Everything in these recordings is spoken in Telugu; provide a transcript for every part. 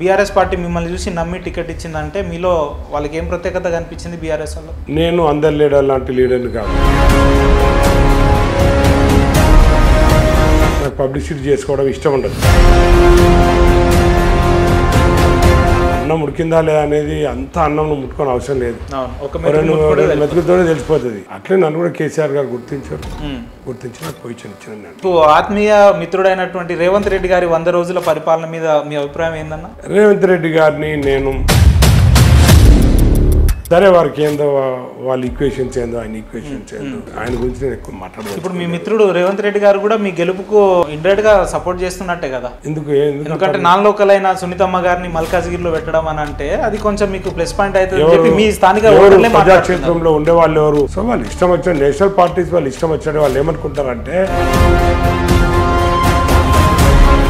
బీఆర్ఎస్ పార్టీ మిమ్మల్ని చూసి నమ్మి టికెట్ ఇచ్చిందంటే మీలో వాళ్ళకి ఏం ప్రత్యేకత కనిపించింది బీఆర్ఎస్ వాళ్ళు నేను అందరి లీడర్ లాంటి లీడర్ని కాదు. నాకు పబ్లిసిటీ చేసుకోవడం ఇష్టం ఉండదు. అన్నం ఉడికిందా లేదా అనేది అంత అన్నం ముట్టుకొని అవసరం లేదు. మెతుకుతోనే తెలిసిపోతుంది. అట్లే నన్ను కూడా కేసీఆర్ గారు గుర్తించారు. గుర్తించి నాకు పొజిషన్ ఇచ్చిన ఆత్మీయ మిత్రుడైనటువంటి రేవంత్ రెడ్డి గారి వంద రోజుల పరిపాలన మీద మీ అభిప్రాయం ఏందన్నా? రేవంత్ రెడ్డి గారిని నేను సరే వారికి ఏందో వాళ్ళ ఈక్వేషన్స్ ఏందో ఆయన ఈక్వేషన్స్ ఏందో ఆయన గురించి నేను ఎక్కువ మాట్లాడలేదు. ఇప్పుడు మీ మిత్రుడు రేవంత్ రెడ్డి గారు కూడా మీ గెలుపుకు ఇండైరెక్ట్గా సపోర్ట్ చేస్తున్నట్టే కదా? ఎందుకు? ఎందుకంటే నాన్ లోకల్ అయిన సునీతమ్మ గారిని మల్కాజ్గిరిలో పెట్టడం అని అంటే అది కొంచెం మీకు ప్లస్ పాయింట్ చెప్పి మీ స్థానిక ప్రజాక్షేత్రంలో ఉండే వాళ్ళు ఎవరు? సో వాళ్ళు ఇష్టం వచ్చిన నేషనల్ పార్టీస్ వాళ్ళు ఇష్టం వచ్చినట్టు వాళ్ళు ఏమనుకుంటారంటే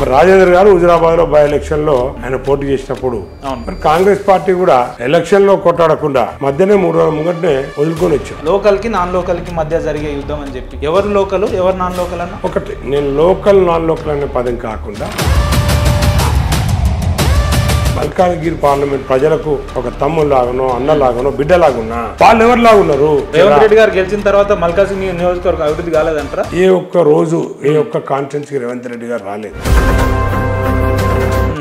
రాజేంద్ర గారు హుజరాబాద్లో బై ఎలక్షన్లో ఆయన పోటీ చేసినప్పుడు. మరి కాంగ్రెస్ పార్టీ కూడా ఎలక్షన్లో కొట్టాడకుండా మధ్యనే మూడు రోజుల ముంగటనే వదులుకొని వచ్చారు. లోకల్కి నాన్ లోకల్కి మధ్య జరిగే యుద్ధం అని చెప్పి. ఎవరు లోకల్ ఎవరు నాన్ లోకల్ అన్న? ఒకటి నేను లోకల్ నాన్ లోకల్ అనే పదం కాకుండా మల్కాజ్గిరి పార్లమెంట్ ప్రజలకు ఒక తమ్ములాగానో అన్నలాగానో బిడ్డలాగున్నా వాళ్ళు ఎవరిలాగున్నారు రేవంత్ రెడ్డి గారు గెలిచిన తర్వాత మల్కాజ్గిరి నియోజకవర్గం అభివృద్ధి కాలేదంటారా? ఏ ఒక్క రోజు ఏ ఒక్క కాన్ఫరెన్స్కి రేవంత్ రెడ్డి గారు రాలేదు.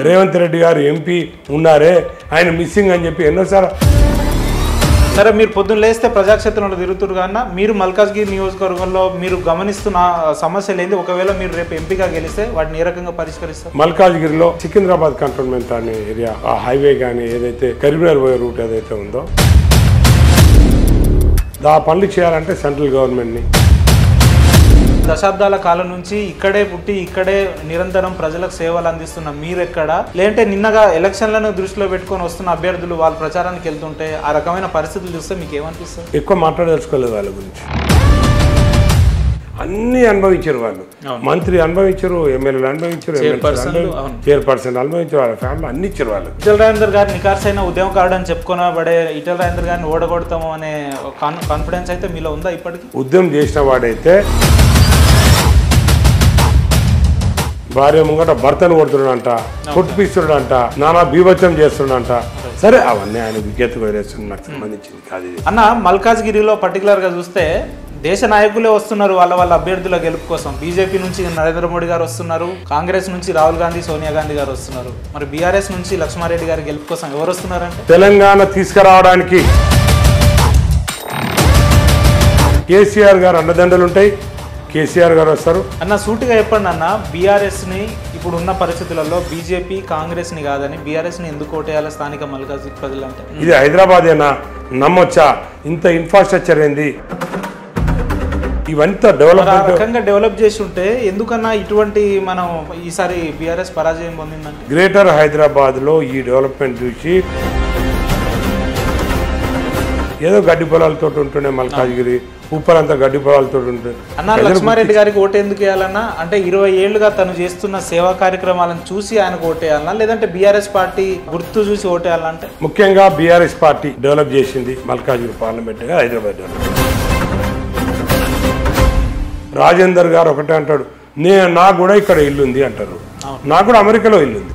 రేవంత్ రెడ్డి గారు ఎంపీ ఉన్నారే ఆయన మిస్సింగ్ అని చెప్పి ఎన్నోసార్లు సరే మీరు పొద్దున్న లేస్తే ప్రజాక్షేత్రంలో తిరుగుతురు కన్నా మీరు మల్కాజ్గిరి నియోజకవర్గంలో మీరు గమనిస్తున్న సమస్యలు ఏంది ఒకవేళ మీరు రేపు ఎంపీగా గెలిస్తే వాటిని ఏ రకంగా పరిష్కరిస్తారు? మల్కాజ్గిరిలో సికింద్రాబాద్ కంటోన్మెంట్ అనే ఏరియా ఆ హైవే కానీ ఏదైతే కరీంనగర్ పోయే రూట్ ఏదైతే ఉందో ఆ పనులు చేయాలంటే సెంట్రల్ గవర్నమెంట్ని దశాబ్దాల కాలం నుంచి ఇక్కడే పుట్టి ఇక్కడే నిరంతరం ప్రజలకు సేవలు అందిస్తున్న మీరెక్కడ? లేదంటే నిన్నగా ఎలక్షన్లను దృష్టిలో పెట్టుకొని వస్తున్న అభ్యర్థులు వాళ్ళ ప్రచారానికి వెళ్తుంటే ఆ రకమైన పరిస్థితులు చూస్తే మీకు ఏమనిపిస్తుంది? ఎక్కువ మాట్లాడదలుచుకోలేదు వాళ్ళ గురించి. అన్ని అనుభవించారు వాళ్ళు. మంత్రి అనుభవించారు ఎమ్మెల్యేలు అనుభవించారు. చైర్పర్సన్ అనుభవించారు వాళ్ళ ఫ్యామిలీ అన్ని ఇచ్చారు వాళ్ళు ఇటల రాజేందర్ గారి నికార్సైన ఉద్యమకారుడు అని చెప్పుకోనబడే ఇటల రాజేందర్ గారిని ఓడగొడతాము అనే కాన్- కాన్ఫిడెన్స్ అయితే మీలో ఉందా ఇప్పటికి? ఉద్యమం చేసిన వాడైతే భార్య ముంగట భర్తను కొడుతున్నాడంట కొట్టిపిస్తున్నాడంట నానా బీభత్సం చేస్తున్నాడంట. సరే అవన్నీ ఆయన వదిలేస్తున్నాడు నాకు సంబంధించింది కాదు అన్న మల్కాజ్గిరిలో పర్టికులర్గా చూస్తే దేశ నాయకులే వస్తున్నారు వాళ్ళ వాళ్ళ అభ్యర్థుల గెలుపు కోసం. బీజేపీ నుంచి నరేంద్ర మోడీ గారు వస్తున్నారు కాంగ్రెస్ నుంచి రాహుల్ గాంధీ సోనియా గాంధీ గారు వస్తున్నారు. మరి బీఆర్ఎస్ నుంచి లక్ష్మారెడ్డి గారి గెలుపు కోసం ఎవరు వస్తున్నారంటే? తెలంగాణ తీసుకురావడానికి కేసీఆర్ గారు అండదండలు ఉంటాయి కేసీఆర్ గారు వస్తారు. అన్న సూటిగా చెప్పండి అన్న బీఆర్ఎస్ని ఇప్పుడు ఉన్న పరిస్థితులలో బీజేపీ కాంగ్రెస్ని కాదని బీఆర్ఎస్ని ఎందుకు ఓటేయాలి స్థానిక మల్కాజ్గిరి ప్రజలంటే? ఇది హైదరాబాదేనా? నమ్మొచ్చా? ఇంత ఇన్ఫ్రాస్ట్రక్చర్ ఏంది? ఇవంతా డెవలప్మెంట్ రకంగా డెవలప్ చేసి ఉంటే ఎందుకన్నా ఇటువంటి మనం ఈసారి బీఆర్ఎస్ పరాజయం పొందిందంటే? గ్రేటర్ హైదరాబాద్లో ఈ డెవలప్మెంట్ చూసి ఏదో గడ్డి పొలాలతో ఉంటుండే మల్కాజ్గిరి. ఉప్పరంతా గడ్డి పొలాలతో ఉంటుంది అన్న లక్ష్మారెడ్డి గారికి ఓటు ఎందుకు వేయాలన్నా? అంటే ఇరవై ఏళ్ళుగా తను చేస్తున్న సేవా కార్యక్రమాలను చూసి ఆయనకు ఓటేయాలన్నా? లేదంటే బీఆర్ఎస్ పార్టీ గుర్తు చూసి ఓటేయాలన్నా అంటే? ముఖ్యంగా బీఆర్ఎస్ పార్టీ డెవలప్ చేసింది మల్కాజ్గిరి పార్లమెంట్గా హైదరాబాద్ రాజేందర్ గారు ఒకటే అంటాడు నేను నాకు కూడా ఇక్కడ ఇల్లు ఉంది అంటారు నాకు కూడా అమెరికాలో ఇల్లు ఉంది